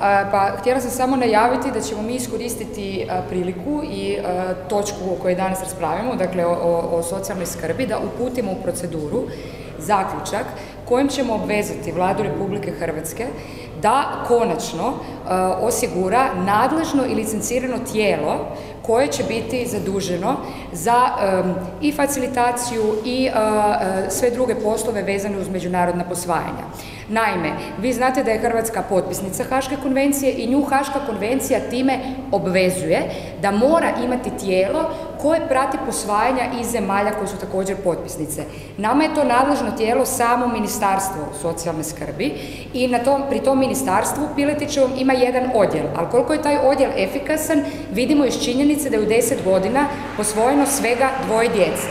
Pa htjela sam samo najaviti da ćemo mi iskoristiti priliku i točku o kojoj danas raspravimo, dakle o, socijalnoj skrbi, da uputimo u proceduru zaključak kojim ćemo obvezati Vladu Republike Hrvatske da konačno osigura nadležno i licencirano tijelo koje će biti zaduženo za i facilitaciju i sve druge poslove vezane uz međunarodna posvajanja. Naime, vi znate da je Hrvatska potpisnica Haške konvencije i nju Haška konvencija time obvezuje da mora imati tijelo koje prati posvajanja iz zemalja koje su također potpisnice. Nama je to nadležno tijelo samo Ministarstvo socijalne skrbi i na tom, pri tom ministarstvu Piletićevom ima jedan odjel, ali koliko je taj odjel efikasan vidimo iz činjenice da je u deset godina posvojeno svega dvoje djece.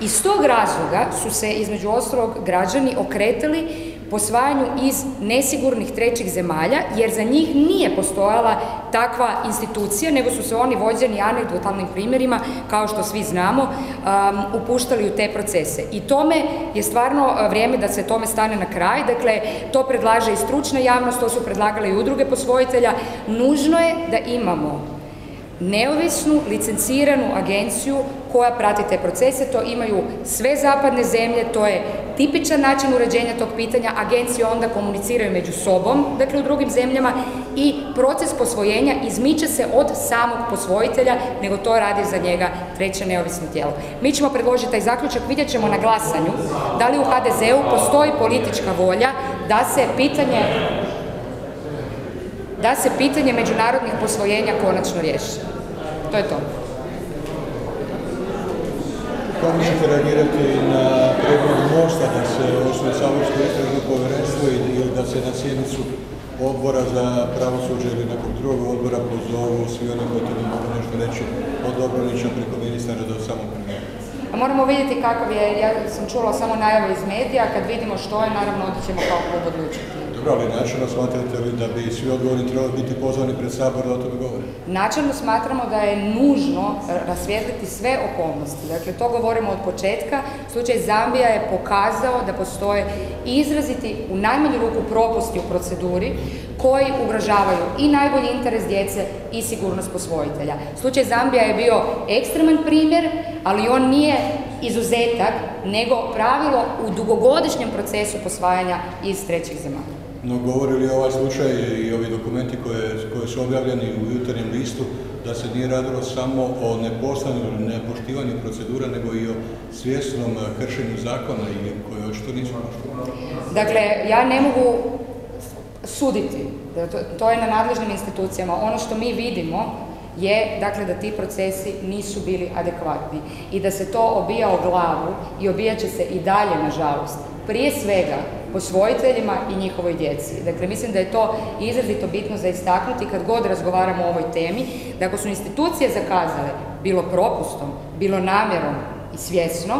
Iz tog razloga su se između ostalog građani okretali posvajanju iz nesigurnih trećih zemalja, jer za njih nije postojala takva institucija, nego su se oni vođeni anegdotalnim primjerima, kao što svi znamo, um, upuštali u te procese. I tome je stvarno uh, vrijeme da se tome stane na kraj, dakle, to predlaže i stručna javnost, to su predlagale i udruge posvojitelja. Nužno je da imamo neovisnu, licenciranu agenciju koja prati te procese, to imaju sve zapadne zemlje, to je tipičan način uređenja tog pitanja, agencije onda komuniciraju među sobom, dakle u drugim zemljama i proces posvojenja izmiče se od samog posvojitelja, nego to radi za njega treće neovisno tijelo. Mi ćemo predložiti taj zaključak, vidjet ćemo na glasanju da li u HDZ-u postoji politička volja da se pitanje da se pitanje međunarodnih posvojenja konačno riješi. To je to. Kako ćete reagirati na predlog Mosta da se osnovi saborsko istražno povjerenstvo ili da se na sjednicu odbora za pravosuđe ili nekog drugog odbora pozovu svi oni koji to mogu nešto reći od Dobronića preko ministara do samog? Moramo vidjeti kakav je, ja sam čula samo najave iz medija, kad vidimo što je, naravno onda ćemo kao klub odlučiti. Dobro, ali načelno smatrate li da bi svi odgovorni trebali biti pozvani pred sabor da o tome govore? Načelno smatramo da je nužno rasvijetliti sve okolnosti. Dakle, to govorimo od početka. Slučaj Zambija je pokazao da postoje izraziti u najmanju ruku propusti u proceduri koji ugrožavaju i najbolji interes djece i sigurnost posvojitelja. Slučaj Zambija je bio ekstreman primjer, ali on nije izuzetak, nego pravilo u dugogodišnjem procesu posvajanja iz trećih zemalja. No govori li ovaj slučaj i ovi dokumenti koje, koji su objavljeni u jutarnjem listu da se nije radilo samo o nepostanju ili nepoštivanju procedura, nego i o svjesnom kršenju zakona i koje očito nisu Dakle, ja ne mogu suditi, to, to je na nadležnim institucijama. Ono što mi vidimo je dakle da ti procesi nisu bili adekvatni i da se to obija o glavu i obijat će se i dalje nažalost. Prije svega posvojiteljima i njihovoj djeci. Dakle, mislim da je to izrazito bitno za istaknuti kad god razgovaramo o ovoj temi, da ako su institucije zakazale, bilo propustom, bilo namjerom i svjesno,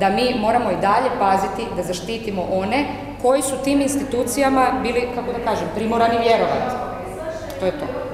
da mi moramo i dalje paziti da zaštitimo one koji su tim institucijama bili, kako da kažem, primorani vjerovati. To je to.